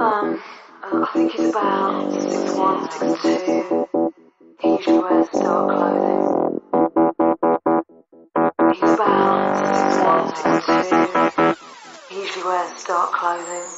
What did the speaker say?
Um, uh, I think he's about six one, six two. He usually wears dark clothing. He's about six one, six two. He usually wears dark clothing.